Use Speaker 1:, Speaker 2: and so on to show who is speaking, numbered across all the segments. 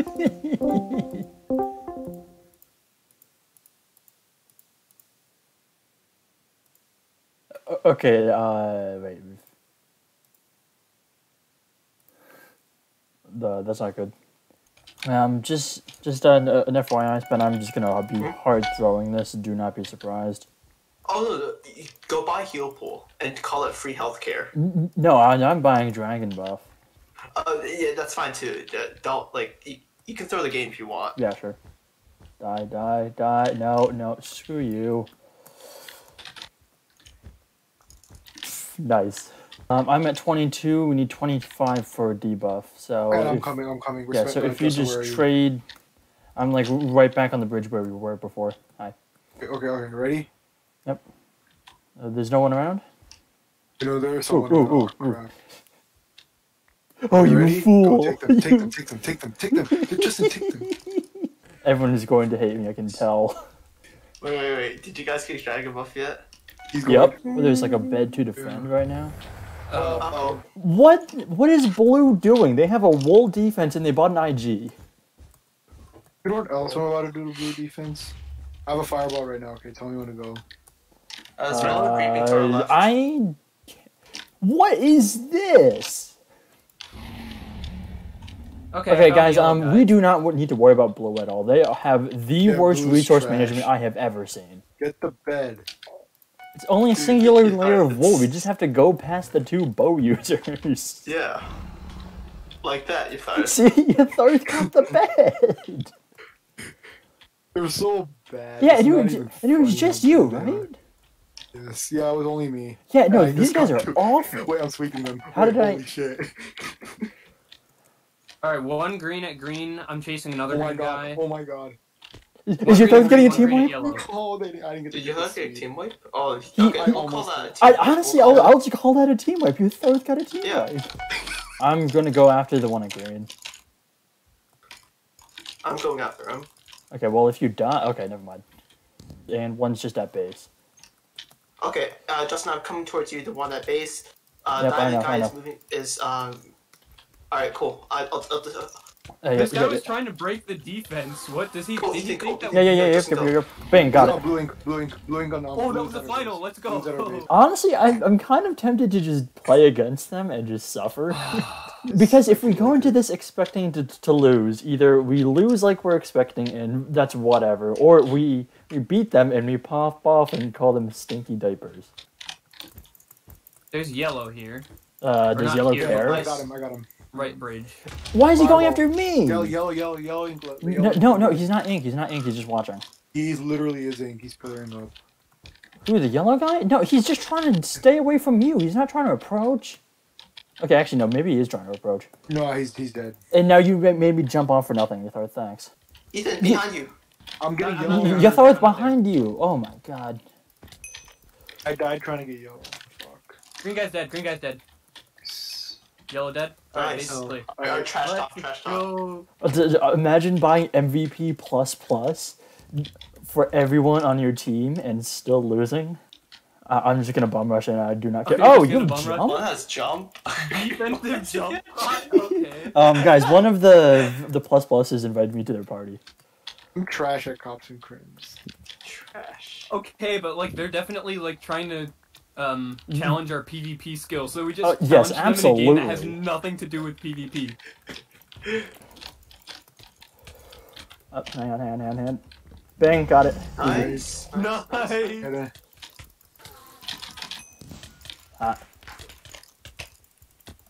Speaker 1: okay, uh, wait. The, that's not good. Um, just, just uh, an, an FYI, Spen, I'm just gonna be hard throwing this. Do not be surprised.
Speaker 2: Oh no, no. go buy heal pool and call it free healthcare.
Speaker 1: No, I, am buying dragon buff.
Speaker 2: Uh, yeah, that's fine too. Don't like you, you can throw the game if you want.
Speaker 1: Yeah, sure. Die, die, die. No, no, screw you. Nice. Um, I'm at 22. We need 25 for a debuff. So
Speaker 3: And I'm
Speaker 1: if-
Speaker 3: coming. I'm coming.
Speaker 1: yeah, so if you just
Speaker 3: are
Speaker 1: trade, I'm like right back on the bridge where we were before. Hi.
Speaker 3: Okay, okay, okay. Ready?
Speaker 1: Uh, there's no one around.
Speaker 3: You know there's someone.
Speaker 1: ooh,
Speaker 3: oh,
Speaker 1: ooh, ooh.
Speaker 3: Crap.
Speaker 1: Oh, you
Speaker 3: ready?
Speaker 1: fool!
Speaker 3: Go take them. Take them. Take them. Take them. Take them. Justin, take them.
Speaker 1: Everyone is going to hate me. I can tell.
Speaker 2: Wait, wait, wait. Did you guys get Dragon Buff yet?
Speaker 3: He's going.
Speaker 1: Yep. There's like a bed to defend right now.
Speaker 2: Uh oh.
Speaker 1: What? What is Blue doing? They have a wool defense and they bought an IG.
Speaker 3: You know what else I'm about to do to blue defense? I have a fireball right now. Okay, tell me when to go.
Speaker 2: Uh, it's Randall creeping to our
Speaker 1: Uh. I. What is this?
Speaker 4: Okay,
Speaker 1: Okay, guys. Um,
Speaker 4: guy.
Speaker 1: we do not need to worry about Blue at all. They have the
Speaker 3: Yeah,
Speaker 1: worst resource
Speaker 3: trash.
Speaker 1: management I have ever seen.
Speaker 3: Get the bed.
Speaker 1: It's only a
Speaker 2: Dude,
Speaker 1: singular
Speaker 2: yeah,
Speaker 1: layer of wool. We just have to go past the two bow users.
Speaker 2: Yeah. Like that, you thought.
Speaker 1: See, you thought got the bed.
Speaker 3: It was so bad.
Speaker 1: Yeah, and it was, and it was just you,
Speaker 3: bad they
Speaker 1: right?
Speaker 3: Yes. Yeah, it was only me.
Speaker 1: Yeah, no,
Speaker 3: I
Speaker 1: these guys are awful.
Speaker 3: Wait, I'm sweeping them.
Speaker 1: How
Speaker 3: Wait,
Speaker 1: did I-
Speaker 3: Holy shit.
Speaker 4: All right, one green at green. I'm chasing another
Speaker 3: Oh my
Speaker 4: green
Speaker 3: god.
Speaker 4: guy.
Speaker 3: Oh my god.
Speaker 1: Is
Speaker 4: One
Speaker 1: your
Speaker 4: green
Speaker 1: third getting a team wipe?
Speaker 3: Oh, they, I didn't get
Speaker 2: Did you
Speaker 3: get
Speaker 2: get a team wipe? Oh,
Speaker 1: He-
Speaker 3: I
Speaker 2: we'll call
Speaker 3: almost
Speaker 2: that team
Speaker 1: I honestly, I'll,
Speaker 2: call
Speaker 1: I'll just call that a team wipe. Your third got a team
Speaker 2: Yeah.
Speaker 1: wipe. I'm gonna go after the one at green.
Speaker 2: I'm going after him.
Speaker 1: Okay, well if you die, okay, never mind. And one's just at base.
Speaker 2: Okay, uh, Justin, I'm coming towards you. The one at base. Uh,
Speaker 1: Yep, I
Speaker 2: diamond
Speaker 1: know,
Speaker 2: guy is moving. Is um. All right, cool. I, I'll, I'll, I'll,
Speaker 1: Hey,
Speaker 4: This
Speaker 1: yeah,
Speaker 4: guy
Speaker 1: yeah,
Speaker 4: was trying to break the defense. What does he?
Speaker 2: Cool,
Speaker 4: Did he
Speaker 2: cool,
Speaker 4: think that?
Speaker 1: yeah, yeah, yeah,
Speaker 2: Yeah,
Speaker 1: yeah,
Speaker 2: just
Speaker 1: yep,
Speaker 2: go.
Speaker 1: yep, yep. Bang, got
Speaker 3: Oh,
Speaker 1: it.
Speaker 3: blue ink, blue ink, blue ink on
Speaker 4: Oh, that was the final.
Speaker 3: base.
Speaker 4: Let's go.
Speaker 3: Blue's at our base.
Speaker 1: Honestly, I, I'm kind of tempted to just play against them and just suffer. because if we go into this expecting to, to lose, either we lose like we're expecting and that's whatever, or we, we beat them and we pop off and call them stinky diapers.
Speaker 4: There's yellow here.
Speaker 1: Uh,
Speaker 4: We're
Speaker 1: does
Speaker 4: not
Speaker 1: yellow
Speaker 4: here,
Speaker 1: care?
Speaker 3: I got him, I got him.
Speaker 4: Right bridge.
Speaker 1: Why is he going after me?
Speaker 3: Yellow, yellow, yellow, yellow ink. le-
Speaker 1: No, no, no, he's not ink. He's not ink. He's just watching.
Speaker 3: He's literally is ink. He's clearing up.
Speaker 1: Who, the yellow guy? No, he's just trying to stay away from you. He's not trying to approach. Okay, actually, no, maybe he is trying to approach.
Speaker 3: No, he's he's dead.
Speaker 1: And now you made me jump off for nothing, Yathar. Thanks.
Speaker 2: Ethan, behind you.
Speaker 3: I'm getting
Speaker 4: I'm
Speaker 3: yellow.
Speaker 4: not
Speaker 1: Y-
Speaker 4: there.
Speaker 1: Behind you. Oh my god.
Speaker 3: I died trying to get yellow. Fuck.
Speaker 4: Green guy's dead. Green guy's dead. Yellow dead. All right,
Speaker 2: Nice.
Speaker 4: basically.
Speaker 2: All right, trash talk, trash talk.
Speaker 4: go.
Speaker 1: Uh, d- d- Imagine buying MVP plus plus for everyone on your team and still losing. I- I'm just gonna bum rush and I do not care.
Speaker 4: Okay,
Speaker 1: oh, you
Speaker 4: gonna bum rush?
Speaker 1: jump?
Speaker 2: One has jump.
Speaker 4: Defensive jump. okay.
Speaker 1: Um, guys, one of the the plus pluses invited me to their party.
Speaker 3: I'm trash at cops and crims.
Speaker 2: Trash.
Speaker 4: Okay, but like they're definitely like trying to um challenge our PvP skills. So we just
Speaker 1: Oh, yes,
Speaker 4: challenge them in a game that has nothing to do with PvP.
Speaker 1: Oh, hang on, hang on, hang on, hang on. Bang, got it.
Speaker 2: Nice.
Speaker 4: Nice.
Speaker 3: And, uh,
Speaker 1: I,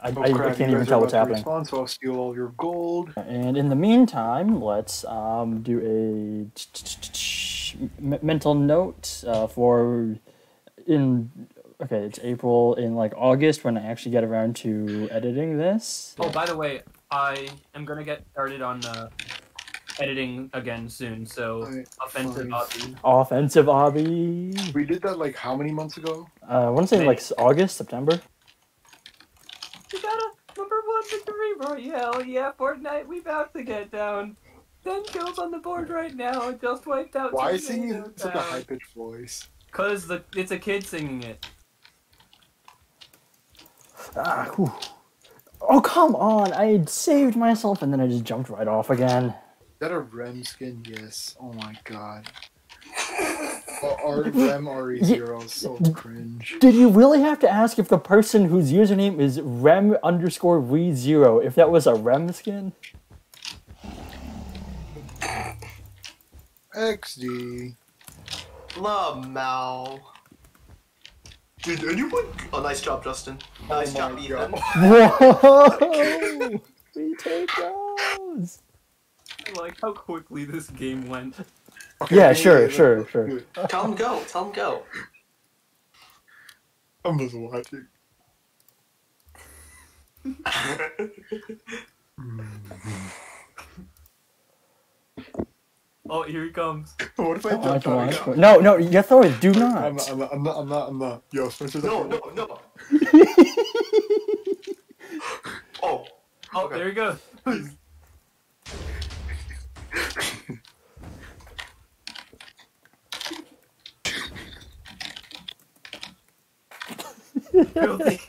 Speaker 1: I,
Speaker 3: oh,
Speaker 1: I
Speaker 3: crap,
Speaker 1: can't even tell what's happening.
Speaker 3: Respawn, so I'll steal all your gold.
Speaker 1: And in the meantime, let's um, do a mental note uh, for in. Okay, it's April in like August when I actually get around to editing this.
Speaker 4: Oh, by the way, I am gonna get started on uh, editing again soon. So
Speaker 3: Alright,
Speaker 4: offensive
Speaker 3: fine.
Speaker 4: obby.
Speaker 1: Offensive obby.
Speaker 3: We did that like how many months ago?
Speaker 1: Uh, I want to say like August, September.
Speaker 4: We got a number one victory royale. Yeah, Fortnite, we about to get down. Ten kills on the board right now. Just wiped out.
Speaker 3: Why
Speaker 4: two
Speaker 3: is singing in such a high pitched voice?
Speaker 4: Cause the it's a kid singing it.
Speaker 1: Ah, whew. Oh come on! I had saved myself and then I just jumped right off again.
Speaker 3: Is that a Rem skin? Yes. Oh my god. R Rem RE zero, so cringe.
Speaker 1: Did you really have to ask if the person whose username is rem underscore re zero if that was a rem skin?
Speaker 3: XD.
Speaker 2: Lamau. Did anyone? Oh, nice job, Justin. Oh nice
Speaker 3: Oh
Speaker 2: job,
Speaker 3: my
Speaker 2: Ethan.
Speaker 1: Whoa! we take those.
Speaker 4: I like how quickly this game went.
Speaker 3: Okay,
Speaker 1: Yeah,
Speaker 3: okay,
Speaker 1: sure,
Speaker 3: yeah,
Speaker 1: sure, sure.
Speaker 2: Tell him go. Tell him go.
Speaker 3: I'm just watching.
Speaker 4: Oh, here he comes.
Speaker 3: What if I
Speaker 1: Oh, I
Speaker 3: jump
Speaker 1: can
Speaker 3: out?
Speaker 1: watch. No, no, you throw it. Do
Speaker 3: I'm
Speaker 1: not.
Speaker 3: not, I'm not, I'm not, I'm not, I'm not. Yo, Spencer's
Speaker 2: No, no, no. oh.
Speaker 4: Oh,
Speaker 2: Okay.
Speaker 4: there he goes. Filthy.